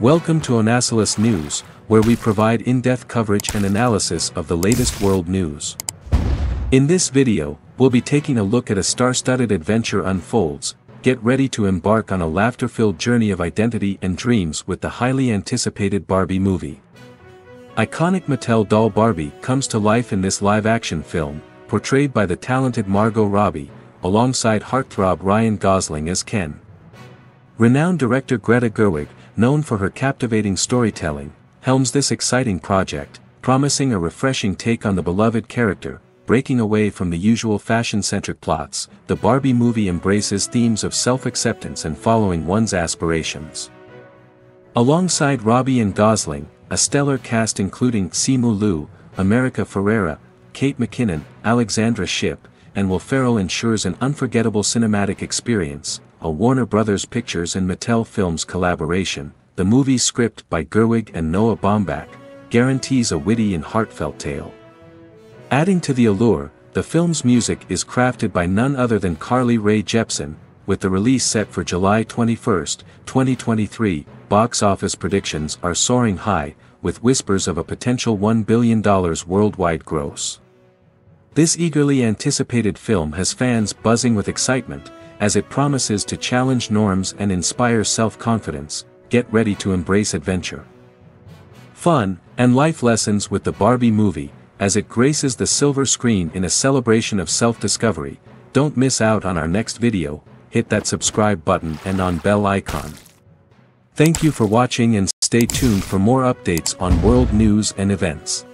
Welcome to Onasilus News, where we provide in-depth coverage and analysis of the latest world news. In this video, we'll be taking a look at a star-studded adventure unfolds, get ready to embark on a laughter-filled journey of identity and dreams with the highly anticipated Barbie movie. Iconic Mattel doll Barbie comes to life in this live-action film, portrayed by the talented Margot Robbie, alongside heartthrob Ryan Gosling as Ken. Renowned director Greta Gerwig, known for her captivating storytelling, helms this exciting project, promising a refreshing take on the beloved character, breaking away from the usual fashion-centric plots, the Barbie movie embraces themes of self-acceptance and following one's aspirations. Alongside Robbie and Gosling, a stellar cast including Simu Liu, America Ferrera, Kate McKinnon, Alexandra Shipp, and Will Ferrell ensures an unforgettable cinematic experience, a Warner Bros. Pictures and Mattel Films collaboration, the movie's script by Gerwig and Noah Baumbach, guarantees a witty and heartfelt tale. Adding to the allure, the film's music is crafted by none other than Carly Rae Jepsen, with the release set for July 21, 2023, box office predictions are soaring high, with whispers of a potential $1 billion worldwide gross. This eagerly anticipated film has fans buzzing with excitement, as it promises to challenge norms and inspire self-confidence, get ready to embrace adventure. Fun, and life lessons with the Barbie movie, as it graces the silver screen in a celebration of self-discovery, don't miss out on our next video, hit that subscribe button and on bell icon. Thank you for watching and stay tuned for more updates on world news and events.